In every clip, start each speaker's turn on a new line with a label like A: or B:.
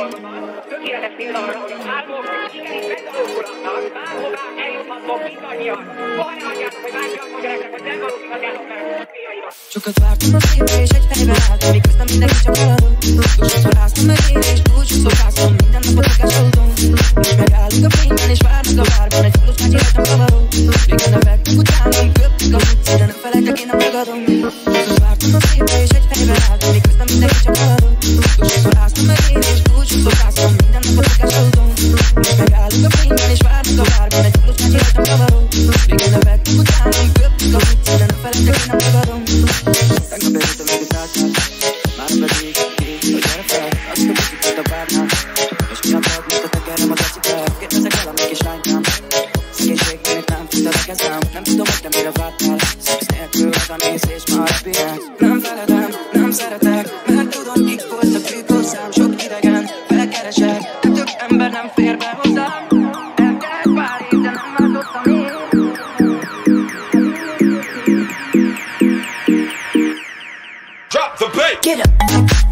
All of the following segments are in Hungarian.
A: az. Soha ne hagyjátok, hogy mások mondjanak, hogy nem valósulhatjátok meg a céljaidat.
B: Sokat vártam a szívre és egy helybe állt Miközben mindenki csak eladott Túlsokszor áztam meg én és túlsokszor fáztam Minden nap a autón Most megállunk a fényben és várnak a várban Egy fullos bácsi rajtam kavaró Régen nevettek utánom, köptük a utcán De nem felejtek, én nem tagadom Sokat vártam a szívre és egy helybe állt Miközben mindenki Nem feledem, nem szeretek Mert tudom, kik voltak ők hozzám Sok idegen, felkeresek De több ember nem fér be hozzám Eltelek pár év, de nem változtam én
C: Drop the bass.
B: Get up.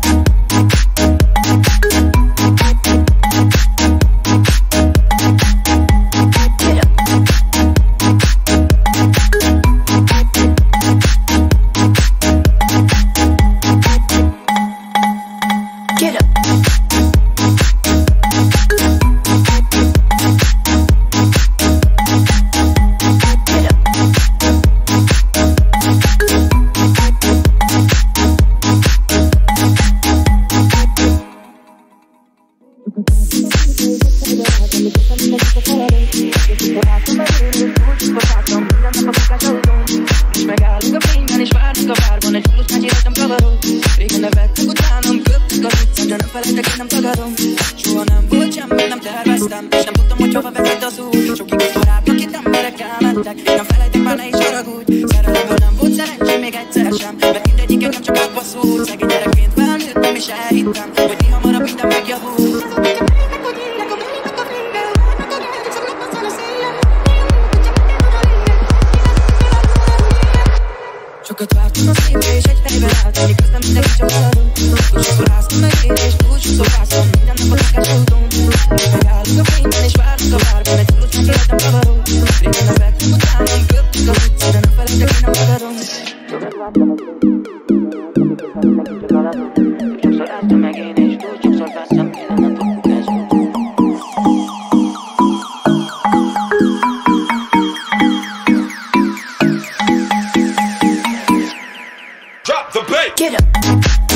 B: Megállunk a fényben és várunk a várban Egy fullos bácsi rajtam kavaró Régen nevettek utánam, köptük az utcán De nem felejtek, én nem tagadom. Soha nem volt semmi, nem terveztem És nem tudtam, hogy hova vezet az út. Sokig ott tovább, itt emberek elmentek Nem felejtek, már ne is haragudj. Szerelemből nem volt szerencsém még egyszer sem Mert mindegyiket nem csak átbaszult Szegény gyerekként felnőttem és elhittem Hogy Sokat vártam Get up.